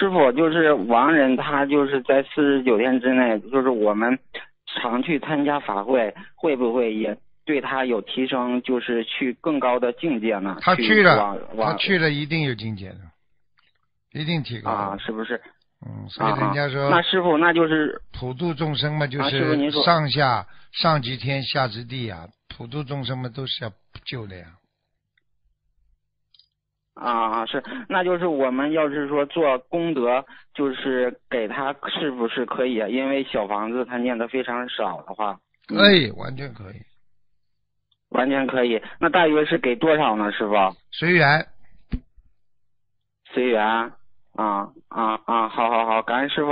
师傅，就是亡人，他就是在四十九天之内，就是我们常去参加法会，会不会也对他有提升，就是去更高的境界呢？他去去了往，他去了一定有境界的，一定提高。啊，是不是？嗯，所以啊人家说那师傅，那就是普度众生嘛，就是上下上及天下之地呀、普度众生嘛，都是要救的呀。啊，是，那就是我们要是说做功德，就是给他是不是可以啊？因为小房子他念的非常少的话，可以，完全可以，完全可以。那大约是给多少呢，师傅？随缘。随缘。啊啊啊！好好好，感恩师傅。